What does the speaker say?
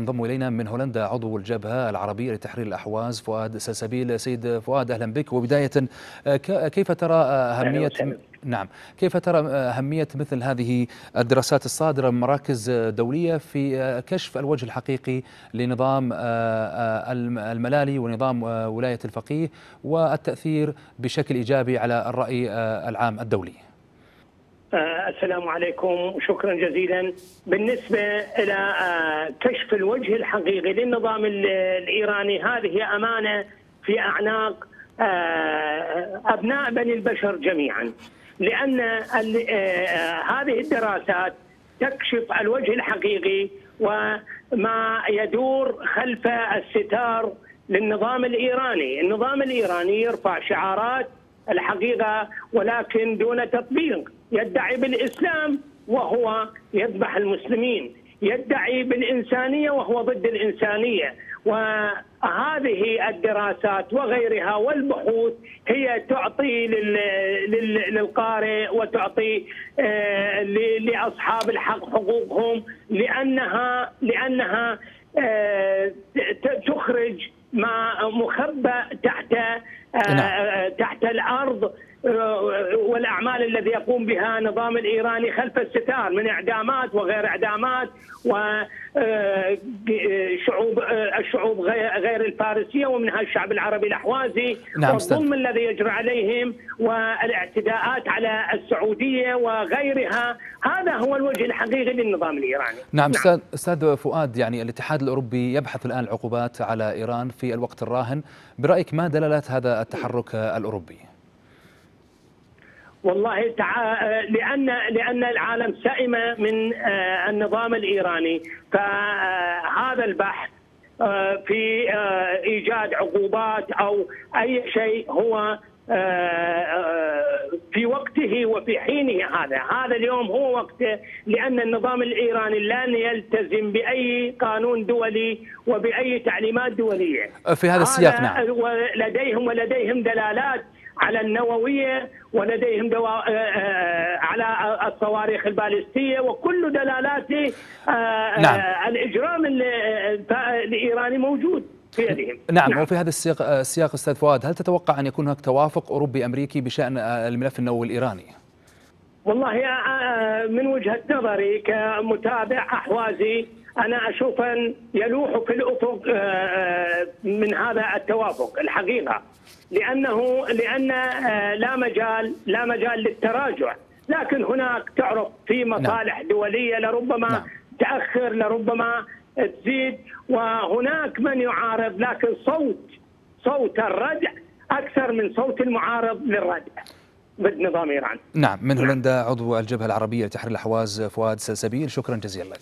انضم إلينا من هولندا عضو الجبهة العربيه لتحرير الأحواز فؤاد سلسبيل. سيد فؤاد أهلا بك. وبداية كيف ترى أهمية نعم. كيف ترى أهمية مثل هذه الدراسات الصادرة من مراكز دولية في كشف الوجه الحقيقي لنظام الملالي ونظام ولاية الفقيه والتأثير بشكل إيجابي على الرأي العام الدولي؟ السلام عليكم. وشكرا جزيلا. بالنسبة إلى كشف الوجه الحقيقي للنظام الإيراني هذه أمانة في أعناق أبناء بني البشر جميعا. لأن هذه الدراسات تكشف الوجه الحقيقي وما يدور خلف الستار للنظام الإيراني. النظام الإيراني يرفع شعارات الحقيقة ولكن دون تطبيق. يدعي بالإسلام وهو يذبح المسلمين يدعي بالإنسانية وهو ضد الإنسانية وهذه الدراسات وغيرها والبحوث هي تعطي للقارئ وتعطي لأصحاب الحق حقوقهم لأنها لأنها تخرج ما مخبأ تحت نعم. الذي يقوم بها النظام الإيراني خلف الستار من إعدامات وغير إعدامات وشعوب الشعوب غير الفارسية ومنها الشعب العربي الأحوازي نعم والظلم الذي يجري عليهم والاعتداءات على السعودية وغيرها. هذا هو الوجه الحقيقي للنظام الإيراني. نعم. أستاذ أستاذ فؤاد يعني الاتحاد الأوروبي يبحث الآن العقوبات على إيران في الوقت الراهن. برأيك ما دلالات هذا التحرك الأوروبي؟ والله تع... لأن لأن العالم سئم من النظام الإيراني. فهذا البحث في إيجاد عقوبات أو أي شيء هو في وقته وفي حينه هذا. هذا اليوم هو وقته لأن النظام الإيراني لن يلتزم بأي قانون دولي وبأي تعليمات دولية. في هذا السياق نعم. ولديهم ولديهم دلالات على النووية ولديهم دوا... على الصواريخ البالستية وكل دلالات نعم. الإجرام الإيراني موجود في يدهم نعم, نعم وفي هذا السياق السياق أستاذ فؤاد هل تتوقع أن يكون هناك توافق أوروبي أمريكي بشأن الملف النووي الإيراني؟ والله من وجهة نظري كمتابع أحوازي أنا أشوف أن يلوح في الأفق من هذا التوافق الحقيقة لأنه لأن لا مجال لا مجال للتراجع لكن هناك تعرف في مصالح نعم. دولية لربما نعم. تأخر لربما تزيد وهناك من يعارض لكن صوت صوت الردع أكثر من صوت المعارض للردع ضد نظام ايران. نعم من هولندا عضو الجبهة العربية لتحرير الاحواز فؤاد سلسبيل شكرا جزيلا لك.